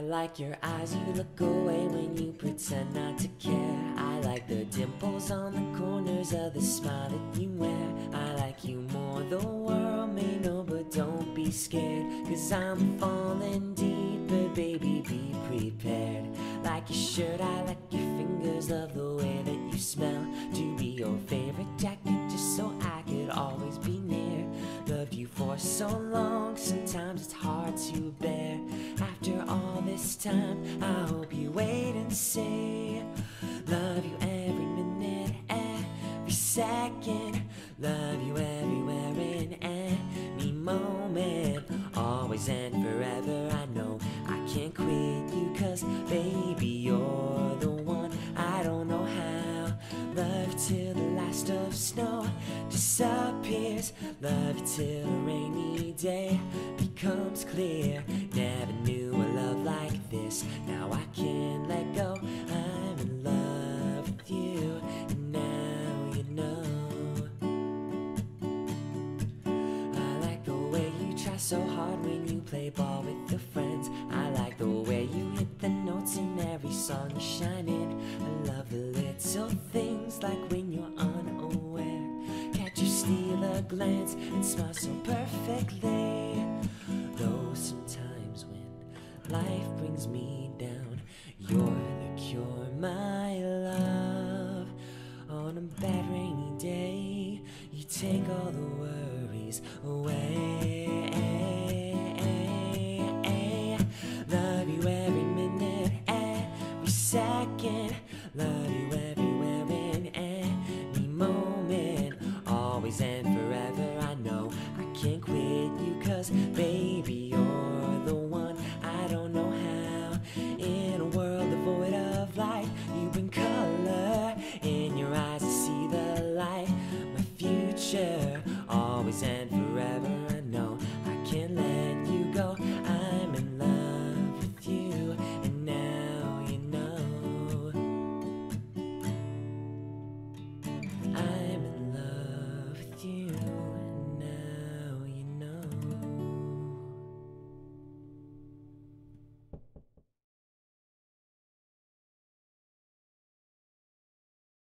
I like your eyes, you look away when you pretend not to care. I like the dimples on the corners of the smile that you wear. I like you more, the world may know, but don't be scared. Cause I'm falling deeper, baby, be prepared. Like your shirt, I like your fingers, love the way that you smell. To be your favorite jacket, just so I could always be near. Loved you for so long, this time, I hope you wait and see. Love you every minute, every second. Love you everywhere in any moment. Always and forever, I know I can't quit you, cause baby, you're the one. I don't know how. Love till the last of snow disappears. Love till a rainy day becomes clear. Love Now I can't let go. I'm in love with you, and now you know. I like the way you try so hard when you play ball with your friends. I like the way you hit the notes in every song you shine in. I love the little things like when you're unaware. Catch you steal a glance and smile so perfectly. Though sometimes when life brings me down, you're the cure, my love. On a bad rainy day, you take all the worries away. Love you every minute, every second. Love you everywhere